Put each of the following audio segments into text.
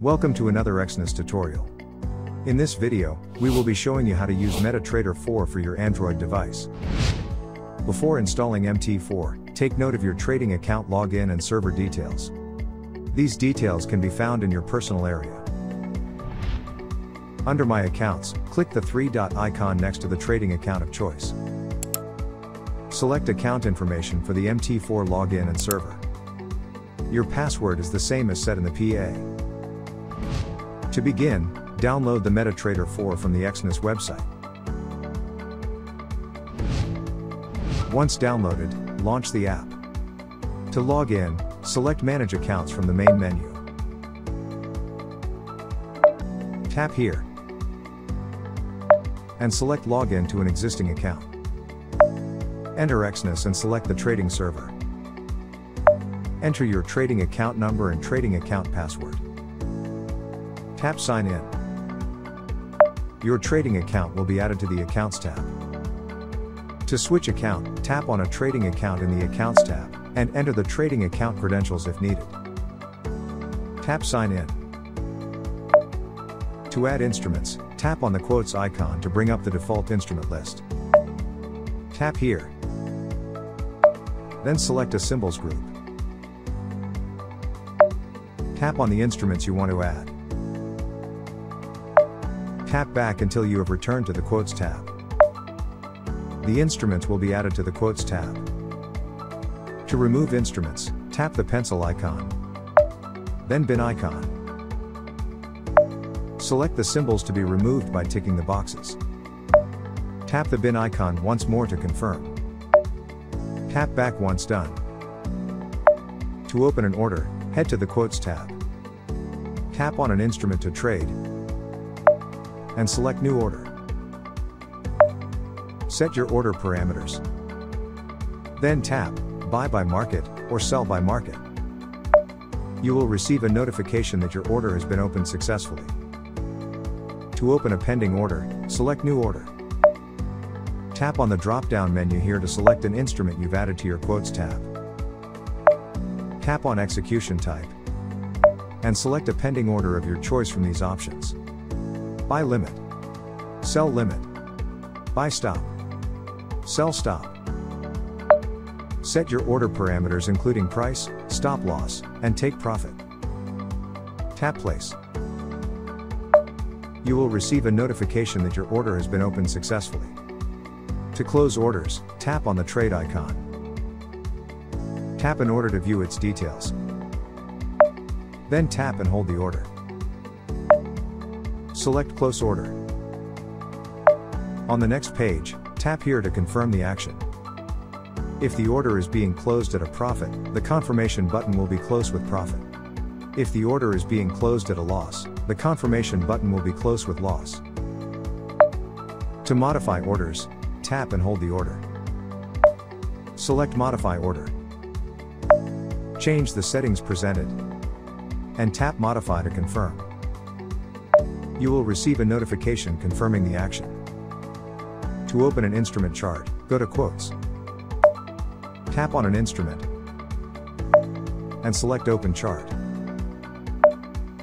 Welcome to another Exness tutorial. In this video, we will be showing you how to use MetaTrader 4 for your Android device. Before installing MT4, take note of your trading account login and server details. These details can be found in your personal area. Under My Accounts, click the three-dot icon next to the trading account of choice. Select account information for the MT4 login and server. Your password is the same as set in the PA. To begin, download the MetaTrader 4 from the Exness website. Once downloaded, launch the app. To log in, select Manage Accounts from the main menu. Tap here. And select Login to an existing account. Enter Exness and select the trading server. Enter your trading account number and trading account password. Tap Sign In. Your trading account will be added to the Accounts tab. To switch account, tap on a trading account in the Accounts tab, and enter the trading account credentials if needed. Tap Sign In. To add instruments, tap on the quotes icon to bring up the default instrument list. Tap here. Then select a symbols group. Tap on the instruments you want to add. Tap back until you have returned to the Quotes tab. The instruments will be added to the Quotes tab. To remove instruments, tap the pencil icon. Then bin icon. Select the symbols to be removed by ticking the boxes. Tap the bin icon once more to confirm. Tap back once done. To open an order, head to the Quotes tab. Tap on an instrument to trade, and select New Order. Set your order parameters. Then tap Buy by Market or Sell by Market. You will receive a notification that your order has been opened successfully. To open a pending order, select New Order. Tap on the drop down menu here to select an instrument you've added to your Quotes tab. Tap on Execution Type and select a pending order of your choice from these options. Buy limit, sell limit, buy stop, sell stop. Set your order parameters including price, stop loss, and take profit. Tap place. You will receive a notification that your order has been opened successfully. To close orders, tap on the trade icon. Tap an order to view its details. Then tap and hold the order. Select Close Order. On the next page, tap here to confirm the action. If the order is being closed at a profit, the confirmation button will be close with profit. If the order is being closed at a loss, the confirmation button will be close with loss. To modify orders, tap and hold the order. Select Modify Order. Change the settings presented and tap Modify to confirm. You will receive a notification confirming the action. To open an instrument chart, go to Quotes. Tap on an instrument and select Open Chart.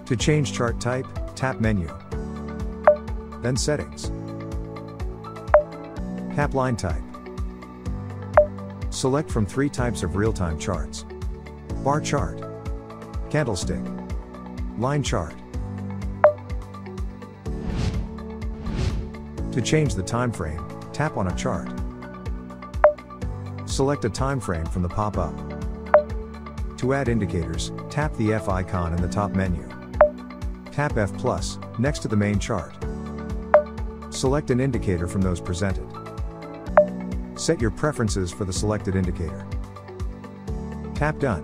To change chart type, tap Menu. Then Settings. Tap Line Type. Select from three types of real-time charts. Bar chart, candlestick, Line chart. To change the time frame, tap on a chart. Select a time frame from the pop-up. To add indicators, tap the F icon in the top menu. Tap F plus, next to the main chart. Select an indicator from those presented. Set your preferences for the selected indicator. Tap Done.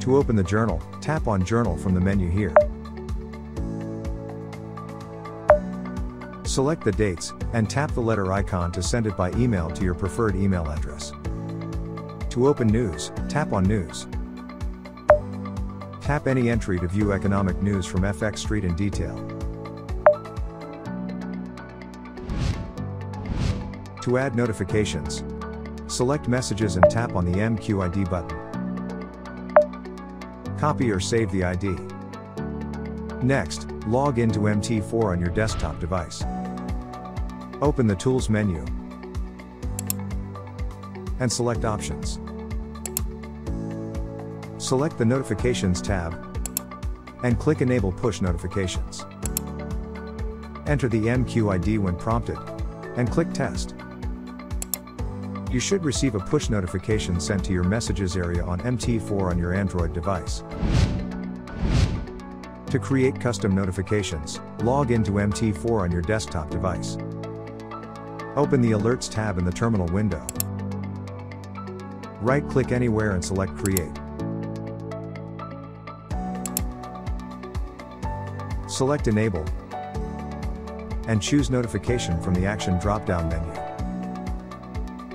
To open the journal, tap on Journal from the menu here. Select the dates, and tap the letter icon to send it by email to your preferred email address. To open News, tap on News. Tap any entry to view economic news from FX Street in detail. To add notifications, select Messages and tap on the MQID button. Copy or save the ID. Next, log into MT4 on your desktop device. Open the Tools menu and select Options. Select the Notifications tab and click Enable Push Notifications. Enter the MQID when prompted and click Test. You should receive a push notification sent to your messages area on MT4 on your Android device. To create custom notifications, log into MT4 on your desktop device. Open the Alerts tab in the terminal window. Right-click anywhere and select Create. Select Enable and choose Notification from the Action drop-down menu.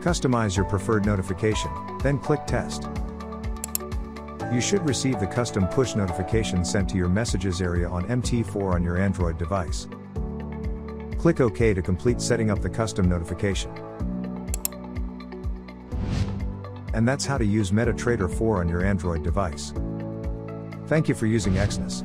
Customize your preferred notification, then click Test. You should receive the custom push notification sent to your messages area on MT4 on your Android device. Click OK to complete setting up the custom notification. And that's how to use MetaTrader 4 on your Android device. Thank you for using Exness.